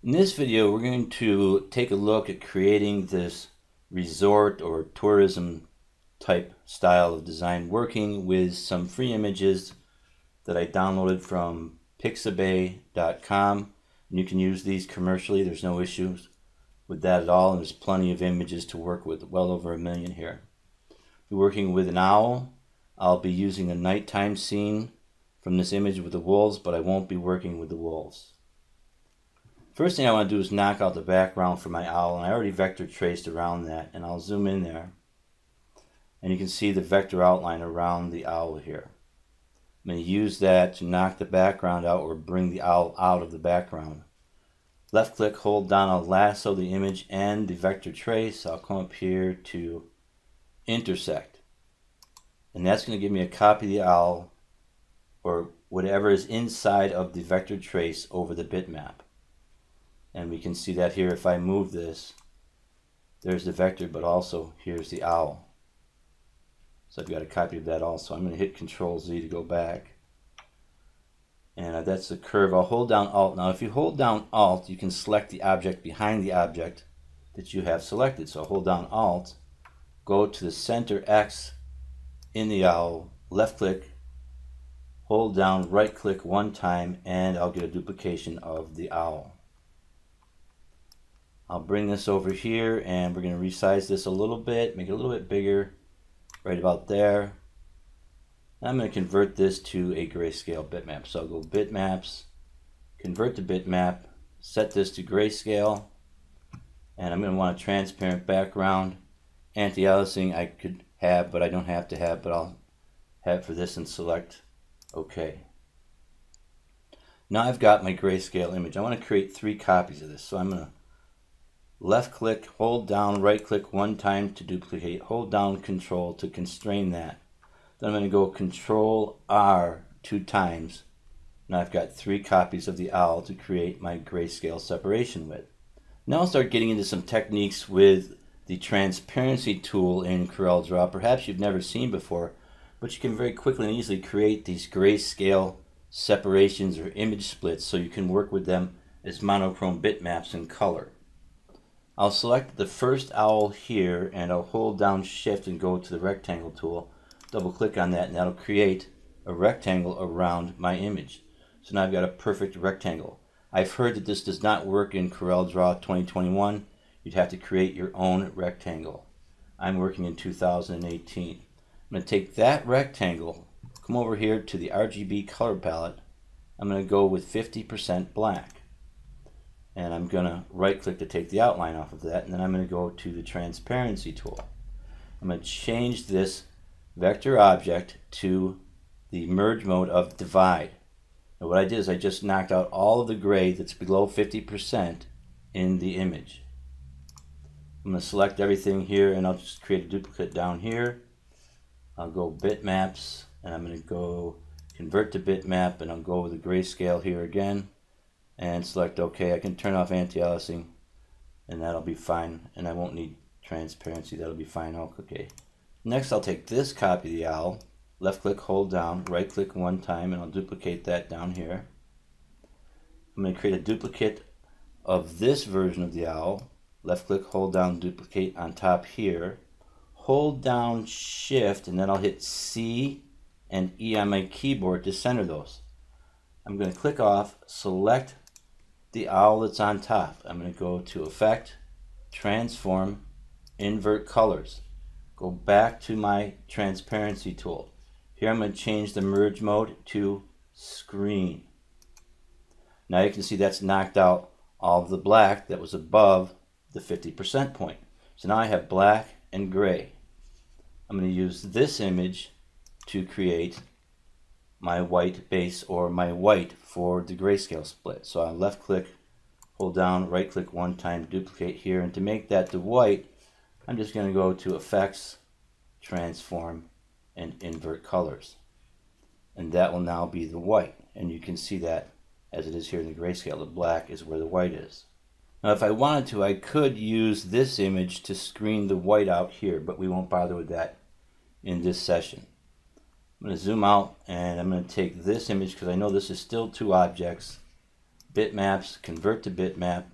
In this video, we're going to take a look at creating this resort or tourism type style of design working with some free images that I downloaded from pixabay.com. And you can use these commercially. There's no issues with that at all. And there's plenty of images to work with, well over a million here. We're working with an owl. I'll be using a nighttime scene from this image with the wolves, but I won't be working with the wolves. First thing I want to do is knock out the background for my owl, and I already vector traced around that, and I'll zoom in there. And you can see the vector outline around the owl here. I'm going to use that to knock the background out or bring the owl out of the background. Left click, hold down, I'll lasso the image and the vector trace. I'll come up here to intersect. And that's going to give me a copy of the owl or whatever is inside of the vector trace over the bitmap. And we can see that here if I move this, there's the vector, but also here's the owl. So I've got a copy of that also. I'm going to hit Control Z to go back. And uh, that's the curve. I'll hold down Alt. Now if you hold down Alt, you can select the object behind the object that you have selected. So I'll hold down Alt, go to the center X in the owl, left click, hold down right click one time, and I'll get a duplication of the owl. I'll bring this over here and we're going to resize this a little bit, make it a little bit bigger, right about there. I'm going to convert this to a grayscale bitmap. So I'll go bitmaps, convert to bitmap, set this to grayscale, and I'm going to want a transparent background. Anti-aliasing I could have, but I don't have to have, but I'll have for this and select OK. Now I've got my grayscale image. I want to create three copies of this. So I'm going to left click, hold down, right click one time to duplicate, hold down control to constrain that. Then I'm going to go control R two times. Now I've got three copies of the owl to create my grayscale separation with. Now I'll start getting into some techniques with the transparency tool in CorelDRAW. Perhaps you've never seen before, but you can very quickly and easily create these grayscale separations or image splits so you can work with them as monochrome bitmaps in color. I'll select the first owl here and I'll hold down shift and go to the rectangle tool. Double click on that and that'll create a rectangle around my image. So now I've got a perfect rectangle. I've heard that this does not work in CorelDRAW 2021. You'd have to create your own rectangle. I'm working in 2018. I'm going to take that rectangle, come over here to the RGB color palette. I'm going to go with 50% black and I'm going to right click to take the outline off of that and then I'm going to go to the transparency tool. I'm going to change this vector object to the merge mode of divide. Now what I did is I just knocked out all of the gray that's below 50% in the image. I'm going to select everything here and I'll just create a duplicate down here. I'll go bitmaps and I'm going to go convert to bitmap and I'll go with the grayscale here again and select OK. I can turn off anti-aliasing and that'll be fine and I won't need transparency. That'll be fine. OK. Next I'll take this copy of the owl, left click, hold down, right click one time and I'll duplicate that down here. I'm going to create a duplicate of this version of the owl. Left click, hold down, duplicate on top here. Hold down shift and then I'll hit C and E on my keyboard to center those. I'm going to click off, select the owl that's on top. I'm going to go to Effect, Transform, Invert Colors. Go back to my Transparency tool. Here I'm going to change the merge mode to Screen. Now you can see that's knocked out all of the black that was above the 50% point. So now I have black and gray. I'm going to use this image to create my white base or my white for the grayscale split. So I left click, hold down, right click one time, duplicate here. And to make that the white, I'm just going to go to Effects, Transform, and Invert Colors. And that will now be the white. And you can see that as it is here in the grayscale. The black is where the white is. Now if I wanted to, I could use this image to screen the white out here, but we won't bother with that in this session. I'm going to zoom out and I'm going to take this image because I know this is still two objects, bitmaps, convert to bitmap,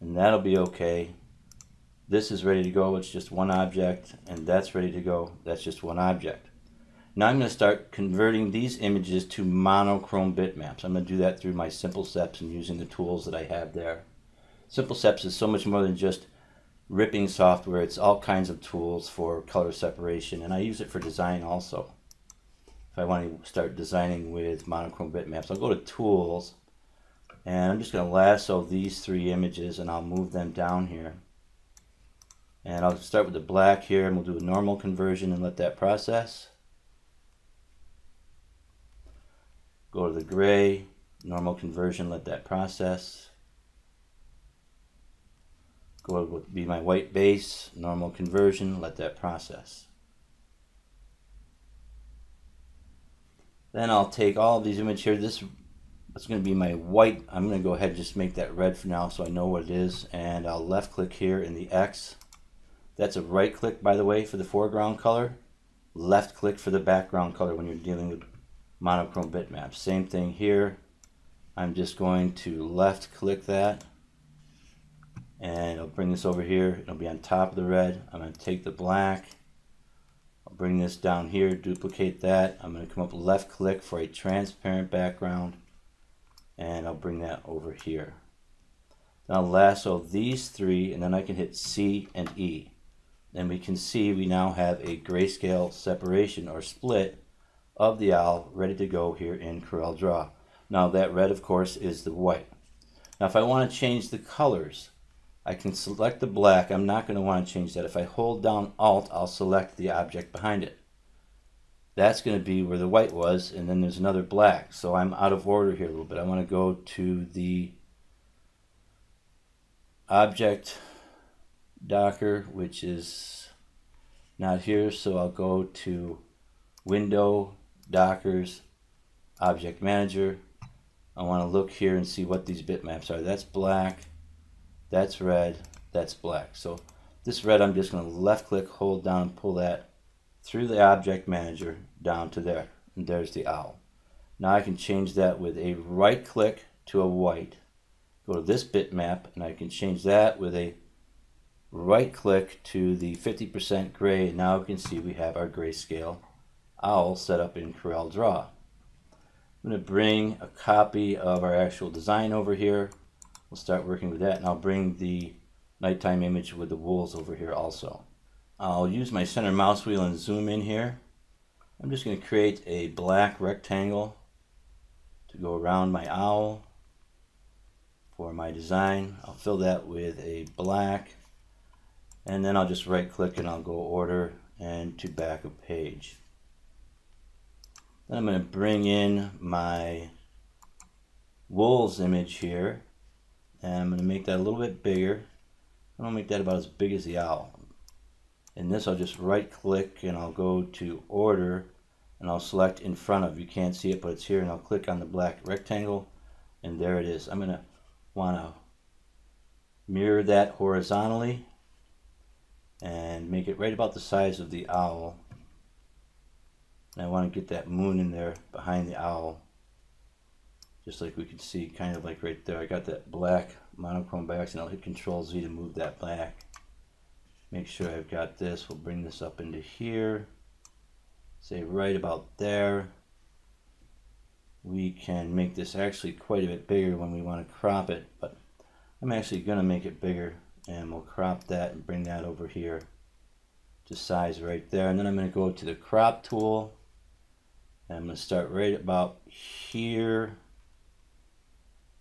and that'll be okay. This is ready to go, it's just one object, and that's ready to go, that's just one object. Now I'm going to start converting these images to monochrome bitmaps. I'm going to do that through my Simple Steps and using the tools that I have there. Simple Steps is so much more than just ripping software. It's all kinds of tools for color separation, and I use it for design also. If I want to start designing with monochrome bitmaps, I'll go to Tools, and I'm just going to lasso these three images, and I'll move them down here. And I'll start with the black here, and we'll do a normal conversion and let that process. Go to the gray, normal conversion, let that process. Go to be my white base, normal conversion, let that process. Then I'll take all of these images here. This is going to be my white. I'm going to go ahead and just make that red for now so I know what it is. And I'll left click here in the X. That's a right click, by the way, for the foreground color. Left click for the background color when you're dealing with monochrome bitmaps. Same thing here. I'm just going to left click that and I'll bring this over here. It'll be on top of the red. I'm going to take the black. Bring this down here, duplicate that. I'm going to come up left click for a transparent background and I'll bring that over here. Now lasso these three and then I can hit C and E. Then we can see we now have a grayscale separation or split of the owl ready to go here in Corel Draw. Now that red of course is the white. Now if I want to change the colors I can select the black. I'm not going to want to change that. If I hold down Alt I'll select the object behind it. That's going to be where the white was and then there's another black. So I'm out of order here a little bit. I want to go to the object docker which is not here so I'll go to window Dockers, Object Manager. I want to look here and see what these bitmaps are. That's black, that's red, that's black. So this red, I'm just going to left click, hold down, pull that through the Object Manager down to there. And there's the owl. Now I can change that with a right click to a white. Go to this bitmap and I can change that with a right click to the 50% gray. And now we can see we have our grayscale owl set up in Corel Draw. I'm going to bring a copy of our actual design over here. We'll start working with that and I'll bring the nighttime image with the wolves over here also. I'll use my center mouse wheel and zoom in here. I'm just going to create a black rectangle to go around my owl for my design. I'll fill that with a black and then I'll just right click and I'll go order and to back a page. Then I'm going to bring in my wolves image here. And I'm going to make that a little bit bigger. I'm going to make that about as big as the owl. In this I'll just right click and I'll go to order and I'll select in front of. You can't see it but it's here and I'll click on the black rectangle and there it is. I'm going to want to mirror that horizontally and make it right about the size of the owl and I want to get that moon in there behind the owl. Just like we can see, kind of like right there. I got that black monochrome by accident. I'll hit Control Z to move that black. Make sure I've got this. We'll bring this up into here. Say right about there. We can make this actually quite a bit bigger when we want to crop it, but I'm actually going to make it bigger and we'll crop that and bring that over here to size right there. And then I'm going to go to the crop tool and I'm going to start right about here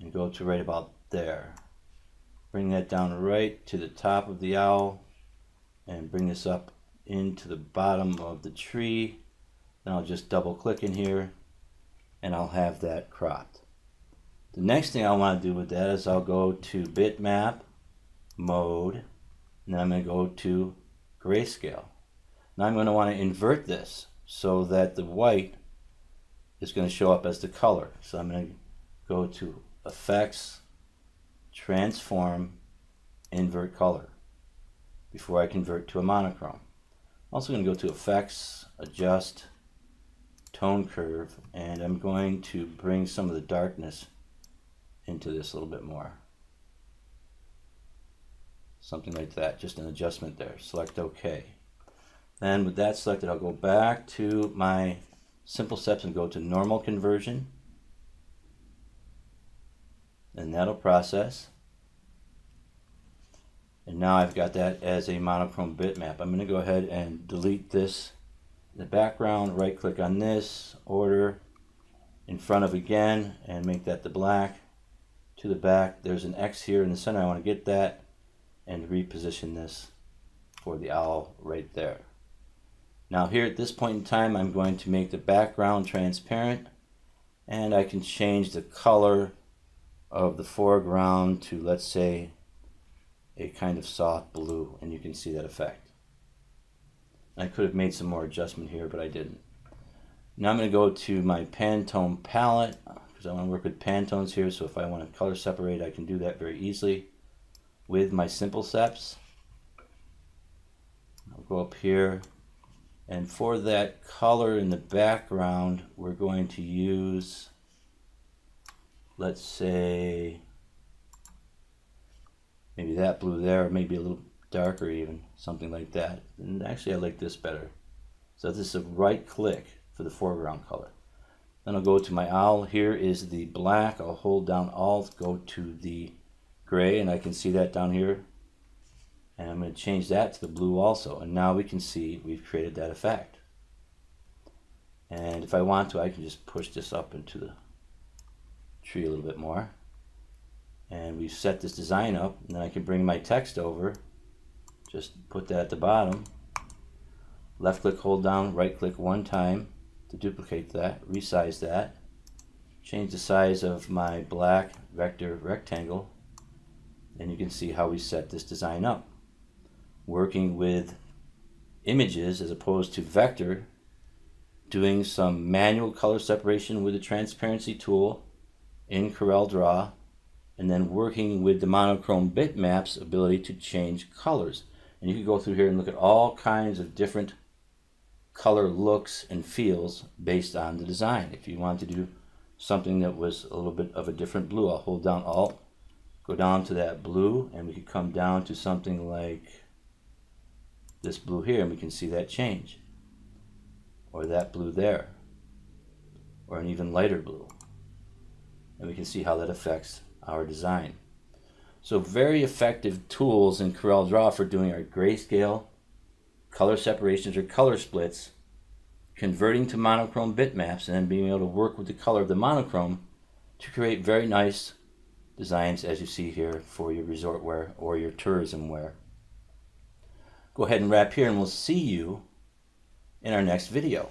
and go to right about there. Bring that down right to the top of the owl and bring this up into the bottom of the tree. Then I'll just double click in here and I'll have that cropped. The next thing I want to do with that is I'll go to bitmap mode and then I'm going to go to grayscale. Now I'm going to want to invert this so that the white is going to show up as the color. So I'm going to go to Effects, Transform, Invert Color before I convert to a monochrome. I'm also going to go to Effects, Adjust, Tone Curve, and I'm going to bring some of the darkness into this a little bit more. Something like that, just an adjustment there. Select OK. Then with that selected, I'll go back to my simple steps and go to normal conversion. And that'll process. And now I've got that as a monochrome bitmap. I'm going to go ahead and delete this in the background, right click on this, order, in front of again, and make that the black. To the back, there's an X here in the center, I want to get that, and reposition this for the owl right there. Now here at this point in time, I'm going to make the background transparent, and I can change the color of the foreground to, let's say, a kind of soft blue and you can see that effect. I could have made some more adjustment here but I didn't. Now I'm going to go to my Pantone palette because I want to work with Pantones here so if I want to color separate I can do that very easily with my simple steps. I'll go up here and for that color in the background we're going to use let's say maybe that blue there, maybe a little darker even, something like that. And actually I like this better. So this is a right click for the foreground color. Then I'll go to my owl. Here is the black. I'll hold down Alt, go to the gray, and I can see that down here. And I'm going to change that to the blue also. And now we can see we've created that effect. And if I want to, I can just push this up into the tree a little bit more. And we've set this design up and then I can bring my text over. Just put that at the bottom. Left click hold down right click one time to duplicate that resize that. Change the size of my black vector rectangle and you can see how we set this design up. Working with images as opposed to vector doing some manual color separation with the transparency tool in Corel Draw and then working with the monochrome bitmaps ability to change colors. And you can go through here and look at all kinds of different color looks and feels based on the design. If you want to do something that was a little bit of a different blue, I'll hold down Alt, go down to that blue, and we could come down to something like this blue here, and we can see that change. Or that blue there. Or an even lighter blue. And we can see how that affects our design. So very effective tools in Corel Draw for doing our grayscale, color separations or color splits, converting to monochrome bitmaps, and then being able to work with the color of the monochrome to create very nice designs as you see here for your resort wear or your tourism wear. Go ahead and wrap here and we'll see you in our next video.